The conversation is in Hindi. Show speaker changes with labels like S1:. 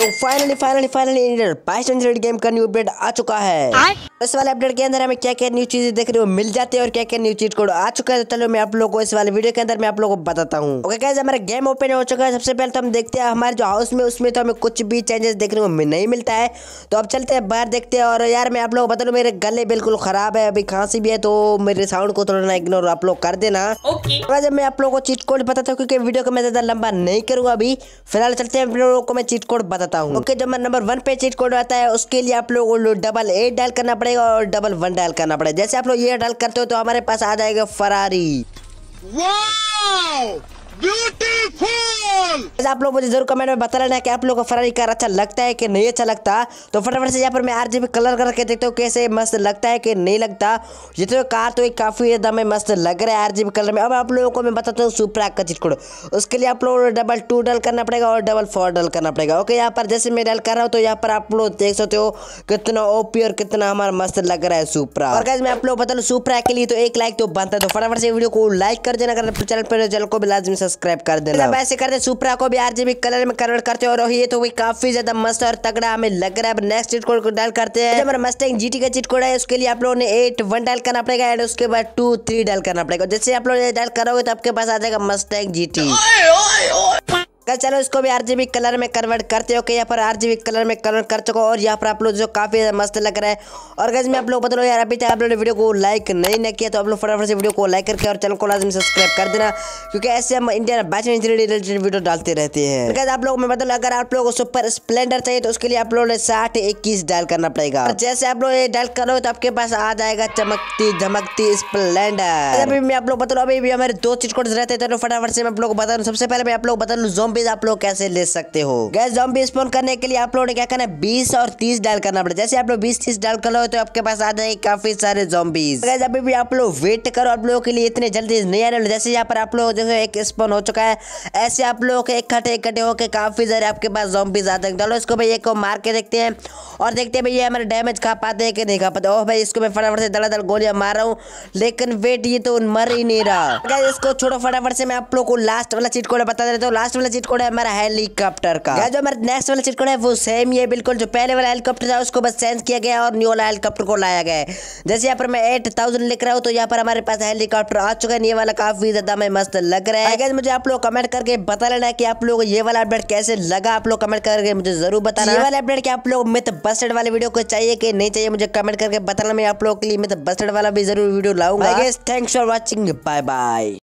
S1: तो फाइनली फाइनली फाइनली इंडियन बाईस गेम का न्यू अपडेट आ चुका है। इस वाले अपडेट के अंदर हमें क्या क्या न्यू चीज़ें देखने को मिल जाती है और क्या क्या न्यू चीज़ कोड आ चुका है तो चलो मैं आप लोगों को इस वाले वीडियो के अंदर मैं आप लोगों को बताता हूँ। ओके हमारा गेम ओपन हो चुका है। सबसे पहले तो हम देखते हैं हमारे जो हाउस में उसमें तो हमें कुछ भी चेंजेस देखने को नहीं मिलता है। तो अब चलते हैं बाहर देखते हैं और यार मैं आप लोग बता दूँ मेरे गले बिल्कुल खराब है अभी खांसी भी है तो मेरे साउंड को थोड़ा ना इग्नोर आप लोग कर देना।
S2: ओके
S1: जब मैं आप लोगों को चीट कोड बताता हूँ क्योंकि वीडियो को मैं ज़्यादा लंबा नहीं करूँगा अभी। फ़िलहाल चलते हैं आप लोगों को मैं चीट कोड बताता हूँ ओके जब मैं नंबर वन पे चीट कोड आता है उसके लिए आप लोग डबल एट डायल करना पड़ेगा और डबल वन डायल करना पड़ेगा। जैसे आप लोग ये डायल करते हो तो हमारे पास आ जाएगा फरारी
S3: Beautiful!
S1: आप लोग मुझे ज़रूर कमेंट में बता लेना कि आप लोगों को फरारी कार अच्छा लगता है कि नहीं अच्छा लगता। तो फटाफट से यहाँ पर मैं आरजीबी कलर करके देखता हूँ कैसे मस्त लगता है कि नहीं लगता। ये तो कार तो काफ़ी में मस्त लग रहा है आरजीबी कलर में। अब आप लोगों को मैं बताता हूँ सुपरा का चिटकोड। उसके लिए आप लोगों डबल टू डल करना पड़ेगा और डबल फोर डल करना पड़ेगा। ओके यहाँ पर जैसे मैं डल कर रहा हूँ तो यहाँ पर आप लोग देख सकते हो कितना ओपी और कितना हमारा मस्त लग रहा है सुपरा और मैं आप लोग बता दूँ सुपरा के लिए तो एक लाइक तो बनता है। तो फटाफट से वीडियो को लाइक कर देना। अगर चैनल पर चैनल को भी लाजमी सब्सक्राइब कर देना। अब ऐसे करते सुपरा को भी आरजीबी कलर में कन्वर्ट करते हैं और ये तो भी काफ़ी ज़्यादा मस्त और तगड़ा हमें लग रहा है। अब नेक्स्ट चिट कोड को डायल करते हैं। हमारा मस्टैंग जीटी का चिट कोड है उसके लिए आप लोगों ने एट वन डायल करना पड़ेगा एंड उसके बाद टू थ्री डायल करना पड़ेगा। जैसे आप लोग डायल करोगे तो आपके पास आ जाएगा मस्टैंग जीटी कल चलो इसको भी आरजीबी कलर में कन्वर्ट करते हो कि यहाँ पर आरजीबी कलर में कन्वर्ट कर चुका और यहाँ पर आप लोग जो काफ़ी मस्त लग रहा है। और गज में आप लोग बता यार, अभी तक आप लोगों ने वीडियो को लाइक नहीं न किया तो आप लोग फटाफट से वीडियो को लाइक करके और चैनल को लाजमी सब्सक्राइब कर देना, क्योंकि ऐसे हम इंडिया बैच रिलेटेड वीडियो डालते रहते हैं। आप लोग मैं बता अगर आप लोगों को सुपर स्प्लेंडर चाहिए तो उसके लिए आप लोगों ने साठ इक्कीस डायल करना पड़ेगा। जैसे आप लोग ये डायल करो तो आपके पास आ जाएगा चमकती धमकती स्प्लेंडर अभी मैं आप लोग बता अभी भी हमारे दो चीज़ कोड रहते हैं तो फटाफट से मैं आप लोग बता सबसे पहले मैं आप लोग बता दूँ zombies आप लोग कैसे ले सकते हो? गैस जॉम्बी स्पोन करने के लिए आप लोगों ने क्या करना है? बीस और तीस डाल करना पड़ेगा। जैसे आप लोग बीस तीस डाल कर लो तो आपके पास आ जाएँगे काफ़ी सारे जॉम्बीज गैस, अभी भी आप लोग वेट करो आप लोगों के लिए, इतने जल्दी नहीं आने जैसे यहाँ पर आप लोग एक स्पॉन हो चुका है। ऐसे आप लोग के इकट्ठे इकट्ठे होकर काफ़ी सारे आपके पास जॉम्बीज आते हैं चलो, इसको भाई एक को मार के देखते हैं। और देखते हैं भाई, ये हमारे डैमेज खा पाते हैं कि नहीं खा पाते ओह भाई, इसको मैं फटाफट से दड़ा दड़ गोलियाँ मार रहा हूँ। लेकिन वेट ये तो मर ही नहीं रहा। इसको छोड़ो फटाफट से। मैं आप लोग को लास्ट वाला चीट कोड बता देता हूँ। लास्ट वाला चीट कोड है हमारा हेलीकॉप्टर का। जो हमारा नेक्स्ट वाला चीट कोड है वो सेम ही है बिल्कुल जो पहले वाला हेलीकॉप्टर था उसको बस चेंज किया गया और न्यू वाला हेलीकॉप्टर को लाया गया है। जैसे यहाँ पर मैं एट थाउज़ेंड लिख रहा हूँ तो यहाँ पर हमारे पास हेलीकॉप्टर आ चुका है ये वाला काफ़ी ज़्यादा में मस्त लग रहा है। मुझे आप लोग कमेंट करके बता लेना कि आप लोग ये वाला अपडेट कैसे लगा। आप लोग कमेंट करके मुझे ज़रूर बताना। ये वाला अपडेट क्या आप लोग मिथ बस्टेड वाले वीडियो को चाहिए कि नहीं चाहिए मुझे कमेंट करके बताना। मैं आप लोगों के लिए मिथ बस्टेड वाला भी ज़रूर वीडियो लाऊँगा। Thanks for watching bye bye